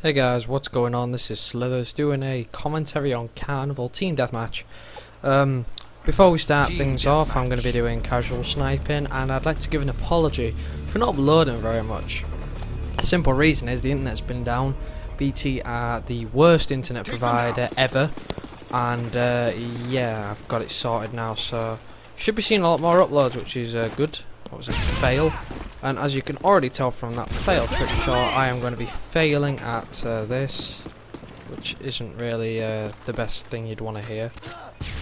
Hey guys, what's going on? This is Slitherzz doing a commentary on Carnival Team Deathmatch. Um, before we start Team things off, I'm going to be doing casual sniping, and I'd like to give an apology for not uploading very much. A simple reason is the internet's been down. BT are the worst internet Take provider ever, and uh, yeah, I've got it sorted now, so should be seeing a lot more uploads, which is uh, good. What was it? Fail. And as you can already tell from that fail trick shot, I am going to be failing at uh, this, which isn't really uh, the best thing you'd want to hear.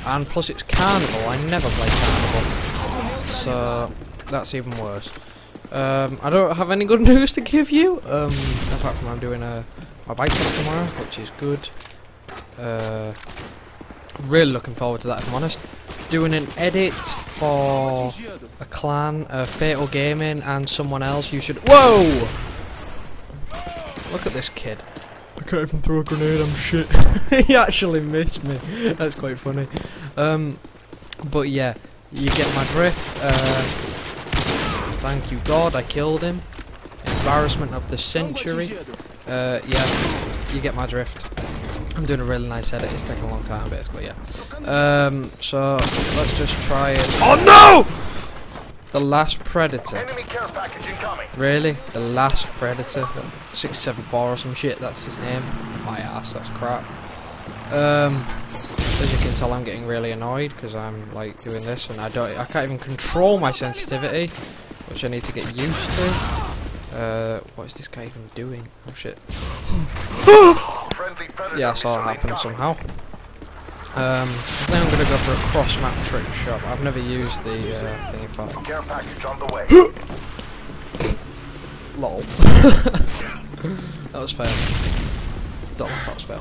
And plus it's Carnival, I never play Carnival, so that's even worse. Um, I don't have any good news to give you, um, apart from I'm doing a, my bike test tomorrow, which is good. Uh, really looking forward to that if I'm honest. Doing an edit for a clan, uh, Fatal Gaming, and someone else. You should. Whoa! Look at this kid. I can't even throw a grenade. I'm shit. he actually missed me. That's quite funny. Um, but yeah, you get my drift. Uh, thank you God, I killed him. Embarrassment of the century. Uh, yeah, you get my drift. I'm doing a really nice edit. It's taking a long time, basically. Yeah. Um, so let's just try it. Oh no! The last predator. Enemy care package incoming. Really? The last predator? 674 or some shit, that's his name. My ass, that's crap. Um, as you can tell, I'm getting really annoyed because I'm like doing this and I don't, I can't even control my sensitivity, which I need to get used to. Uh, what is this guy even doing? Oh shit. Yeah, I saw it happen somehow. Um, I think I'm gonna go for a cross map trick shot. I've never used the uh, thingy for it. Care package on the way. Lol. that was fair. Don't that was fair.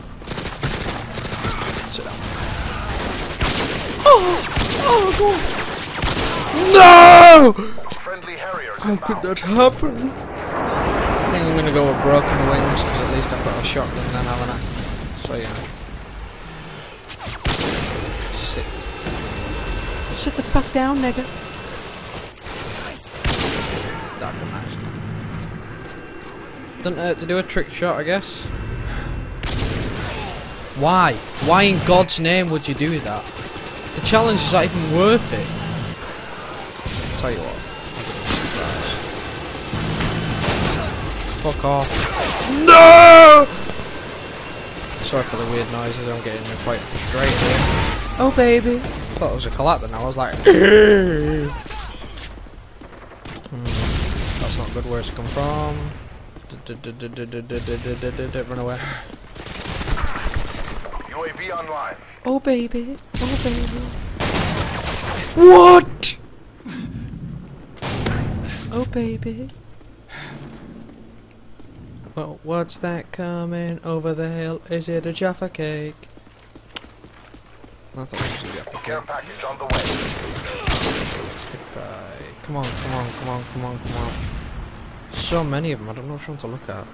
Sit down. Oh! Oh god! No! How could that happen? I think I'm gonna go with broken wings because at least I've got a shotgun then, haven't I? So yeah. Sit. Sit the fuck down, nigga. That can nice. Doesn't hurt to do a trick shot, I guess. Why? Why in God's name would you do that? The challenge is not even worth it. Tell you what. Fuck off. No! Sorry for the weird noises, I'm getting quite frustrated. Oh baby! thought it was a collab and I was like Hmm, That's not good, where's it come from? Run away. UAV online. Oh baby, oh baby. What? Oh baby. Well, what's that coming over the hill? Is it a Jaffa cake? That's thought it was a Jaffa Care package on the way. Goodbye. Come on, come on, come on, come on, come on. So many of them, I don't know which one to look at.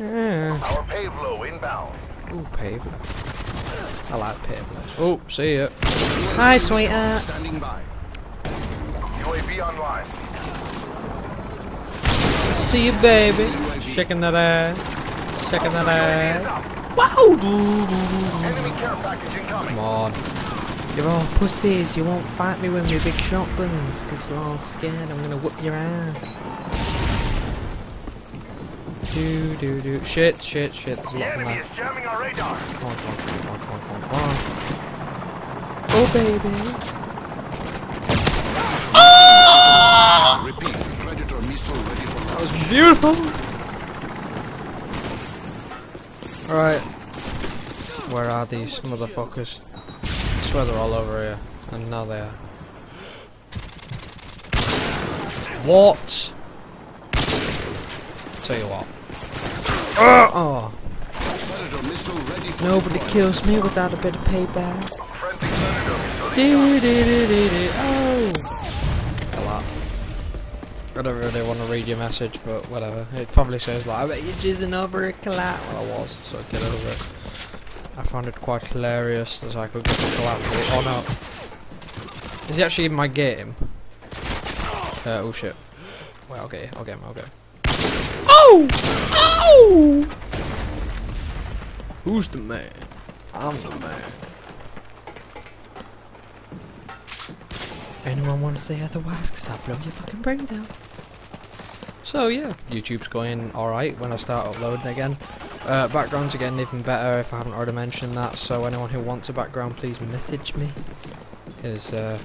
Yeah. Our Pave Low inbound. Ooh, Pablo. I like Pablo. Oh, see ya. Hi, sweetheart. Standing by. UAV online. See you, baby. Shaking that ass. Shaking that ass. Wow. Enemy care package incoming. Come on. You're all pussies. You won't fight me with me big shotguns because you're all scared. I'm gonna whoop your ass. Do do do. Shit, shit, shit. There's a The lot of them enemy there. is jamming our radar. Come on, come on, come on, come on, come on. Oh, baby. Uh-huh. Repeat. Predator missile ready for That was beautiful. Alright. Where are these motherfuckers? I swear they're all over here. And now they are. What? Tell you what. Ah! Oh, Predator missile ready for nobody kills me without a bit of payback. Friendly Predator missile Do do do do do. Oh. A. I don't really want to read your message, but whatever. It probably says like, I bet you're jizzing over a collab. Well, I was, so get over it. I found it quite hilarious as I could get with it. Oh no. Is he actually in my game? Uh, oh shit. Wait, I'll get you. I'll get him. I'll get him. Oh! Oh! Who's the man? I'm the man. Anyone want to say otherwise? Because I'll blow your fucking brains out. So yeah, YouTube's going alright when I start uploading again. Uh, backgrounds are getting even better if I haven't already mentioned that. So anyone who wants a background, please message me. Because, uh,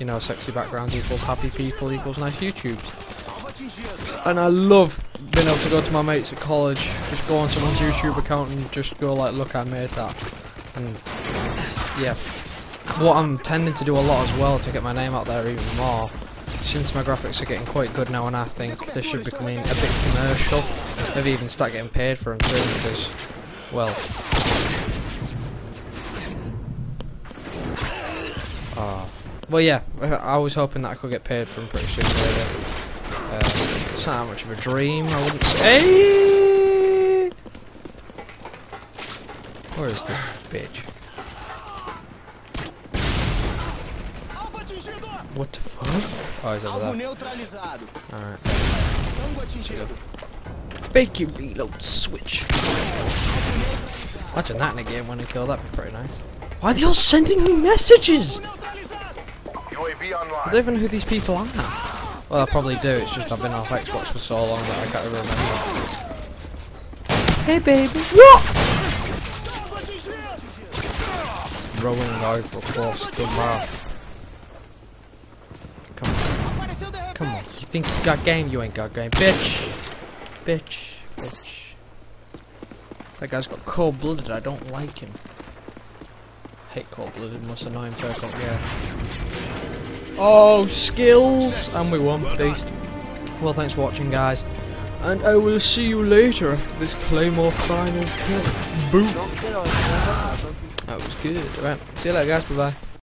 you know, sexy backgrounds equals happy people equals nice YouTubes. And I love being able to go to my mates at college, just go on someone's YouTube account and just go like, look, I made that. And yeah, what I'm tending to do a lot as well to get my name out there even more, since my graphics are getting quite good now and I think this should be becoming a bit commercial, maybe even start getting paid for them too because, well, uh, well yeah, I was hoping that I could get paid for them pretty soon really. Uh, it's not that much of a dream, I wouldn't say. Where is this bitch? What the fuck? Oh, he's over Alvo there. neutralizado. Alright. Tango atingido. Fake your reload switch. Imagine that in a game when I kill, that'd be pretty nice. Why are they all sending me messages? I don't even know who these people are. Well, I probably do, it's just I've been off Xbox for so long that I can't remember. Hey baby. What? Rolling over across the map. Come on. Apareceu de repente. Come on. You think you got game? You ain't got game. Bitch. Bitch. Bitch. That guy's got cold blooded. I don't like him. Hate cold blooded. Must annoy him come. Yeah. Oh, skills. And we won. Beast. Well, thanks for watching, guys. And I will see you later after this Claymore final kill. Boom. That was good. Right. See you later, guys. Bye bye.